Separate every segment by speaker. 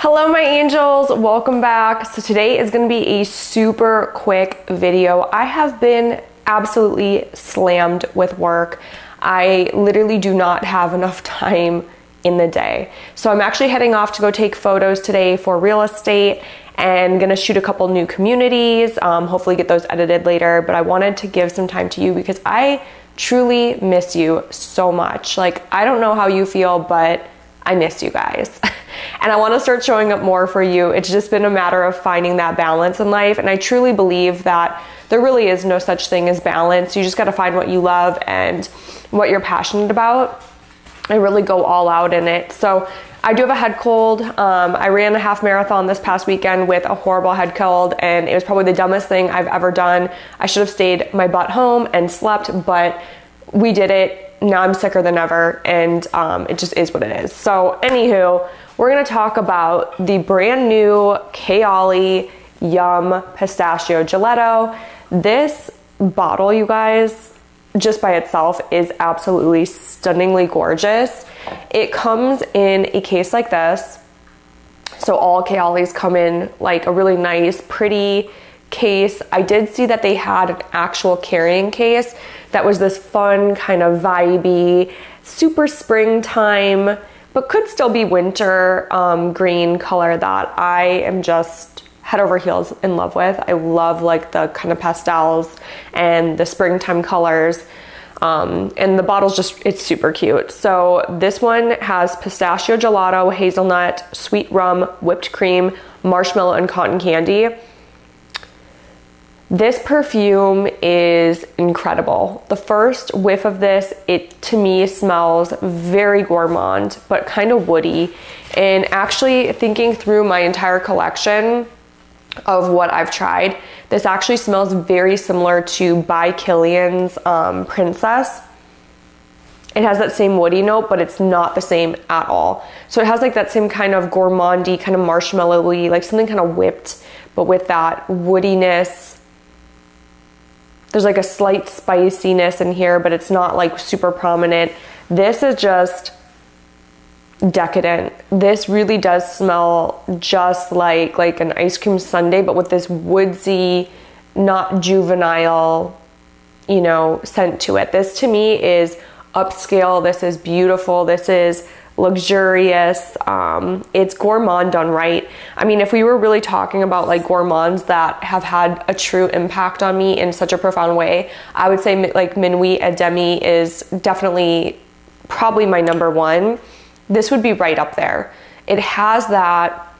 Speaker 1: Hello my angels, welcome back. So today is gonna be a super quick video. I have been absolutely slammed with work. I literally do not have enough time in the day. So I'm actually heading off to go take photos today for real estate and gonna shoot a couple new communities, um, hopefully get those edited later, but I wanted to give some time to you because I truly miss you so much. Like, I don't know how you feel, but I miss you guys. and I want to start showing up more for you. It's just been a matter of finding that balance in life. And I truly believe that there really is no such thing as balance. You just got to find what you love and what you're passionate about and really go all out in it. So I do have a head cold. Um, I ran a half marathon this past weekend with a horrible head cold, and it was probably the dumbest thing I've ever done. I should have stayed my butt home and slept, but we did it now I'm sicker than ever, and um, it just is what it is. So, anywho, we're gonna talk about the brand new Kayali Yum Pistachio Gelato. This bottle, you guys, just by itself is absolutely stunningly gorgeous. It comes in a case like this. So all Kayalis come in like a really nice, pretty case. I did see that they had an actual carrying case that was this fun, kind of vibey, super springtime, but could still be winter um, green color that I am just head over heels in love with. I love like the kind of pastels and the springtime colors. Um, and the bottle's just, it's super cute. So this one has pistachio gelato, hazelnut, sweet rum, whipped cream, marshmallow, and cotton candy. This perfume is incredible. The first whiff of this, it to me smells very gourmand, but kind of woody. And actually, thinking through my entire collection of what I've tried, this actually smells very similar to By Kilian's um, Princess. It has that same woody note, but it's not the same at all. So it has like that same kind of gourmandy, kind of marshmallowy, like something kind of whipped, but with that woodiness there's like a slight spiciness in here, but it's not like super prominent. This is just decadent. This really does smell just like like an ice cream sundae, but with this woodsy, not juvenile, you know, scent to it. This to me is upscale. This is beautiful. This is luxurious. Um, it's gourmand done right. I mean, if we were really talking about like gourmands that have had a true impact on me in such a profound way, I would say like Minuit et Demi is definitely probably my number one. This would be right up there. It has that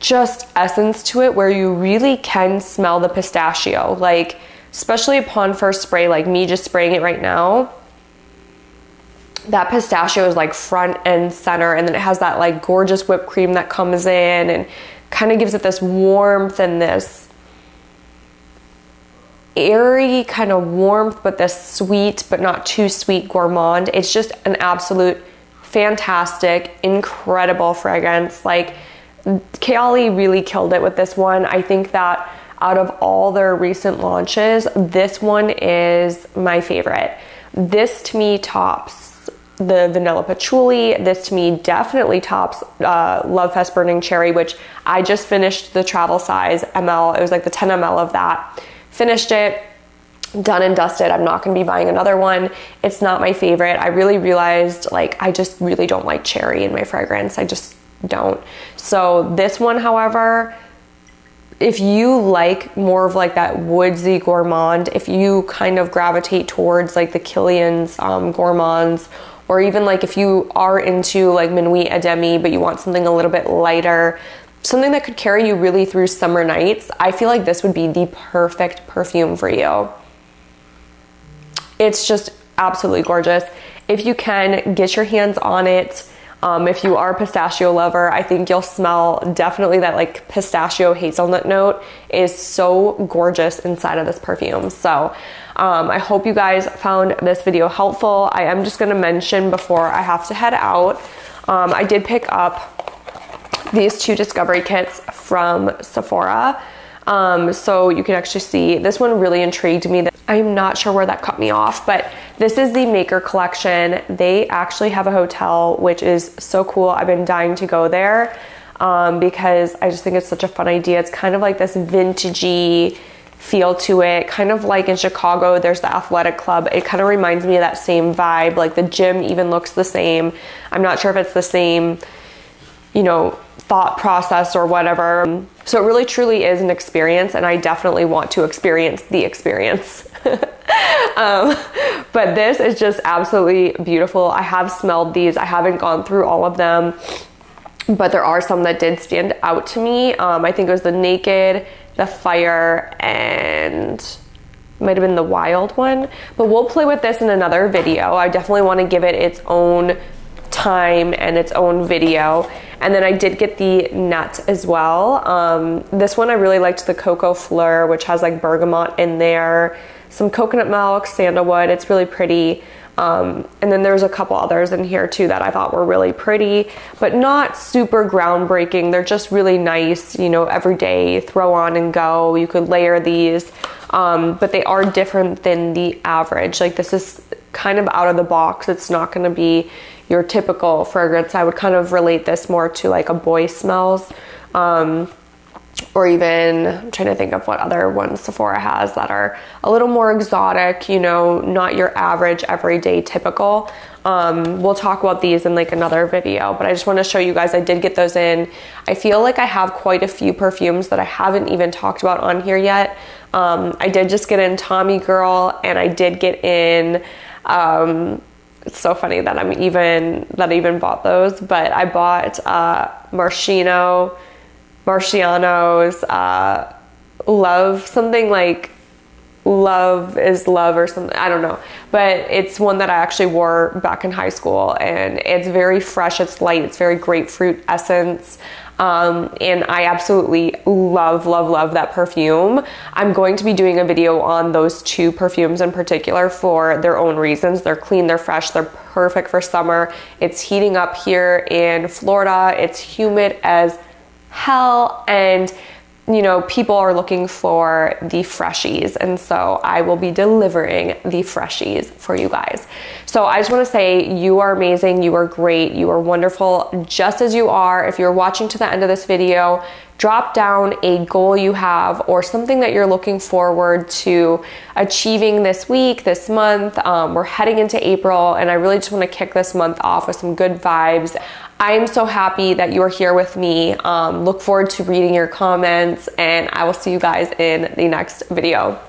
Speaker 1: just essence to it where you really can smell the pistachio. Like, especially upon first spray, like me just spraying it right now that pistachio is like front and center and then it has that like gorgeous whipped cream that comes in and kind of gives it this warmth and this airy kind of warmth but this sweet but not too sweet gourmand. It's just an absolute fantastic incredible fragrance. Like Kayali really killed it with this one. I think that out of all their recent launches this one is my favorite this to me tops the vanilla patchouli. This to me definitely tops uh, Love Fest Burning Cherry, which I just finished the travel size ml. It was like the 10 ml of that. Finished it, done and dusted. I'm not going to be buying another one. It's not my favorite. I really realized like I just really don't like cherry in my fragrance. I just don't. So this one, however, if you like more of like that woodsy gourmand, if you kind of gravitate towards like the Kilian's um, gourmands or even like if you are into like Minuit et Demi, but you want something a little bit lighter, something that could carry you really through summer nights, I feel like this would be the perfect perfume for you. It's just absolutely gorgeous. If you can, get your hands on it. Um, if you are a pistachio lover, I think you'll smell definitely that like pistachio hazelnut note is so gorgeous inside of this perfume. So um, I hope you guys found this video helpful. I am just gonna mention before I have to head out, um, I did pick up these two discovery kits from Sephora. Um, so you can actually see this one really intrigued me. I'm not sure where that cut me off, but this is the Maker collection. They actually have a hotel, which is so cool. I've been dying to go there um, because I just think it's such a fun idea. It's kind of like this vintagey feel to it, kind of like in Chicago, there's the athletic club. It kind of reminds me of that same vibe. Like the gym even looks the same. I'm not sure if it's the same, you know, thought process or whatever. So it really truly is an experience, and I definitely want to experience the experience. um, but this is just absolutely beautiful. I have smelled these, I haven't gone through all of them, but there are some that did stand out to me. Um, I think it was the Naked the fire and might have been the wild one but we'll play with this in another video i definitely want to give it its own time and its own video and then i did get the nut as well um, this one i really liked the cocoa fleur which has like bergamot in there some coconut milk sandalwood it's really pretty um, and then there's a couple others in here too that I thought were really pretty, but not super groundbreaking. They're just really nice, you know, every day, throw on and go. You could layer these, um, but they are different than the average. Like this is kind of out of the box. It's not going to be your typical fragrance. I would kind of relate this more to like a boy smells. Um, or even I'm trying to think of what other ones Sephora has that are a little more exotic, you know, not your average everyday typical. Um, we'll talk about these in like another video, but I just want to show you guys I did get those in. I feel like I have quite a few perfumes that I haven't even talked about on here yet. Um, I did just get in Tommy Girl and I did get in um, it's so funny that I'm even that I even bought those, but I bought uh, Marschino Marciano's uh, Love, something like Love is Love or something. I don't know. But it's one that I actually wore back in high school and it's very fresh, it's light, it's very grapefruit essence. Um, and I absolutely love, love, love that perfume. I'm going to be doing a video on those two perfumes in particular for their own reasons. They're clean, they're fresh, they're perfect for summer. It's heating up here in Florida, it's humid as hell and you know, people are looking for the freshies, and so I will be delivering the freshies for you guys. So I just want to say you are amazing, you are great, you are wonderful just as you are. If you're watching to the end of this video, drop down a goal you have or something that you're looking forward to achieving this week, this month. Um, we're heading into April, and I really just want to kick this month off with some good vibes. I am so happy that you are here with me. Um, look forward to reading your comments, and I will see you guys in the next video.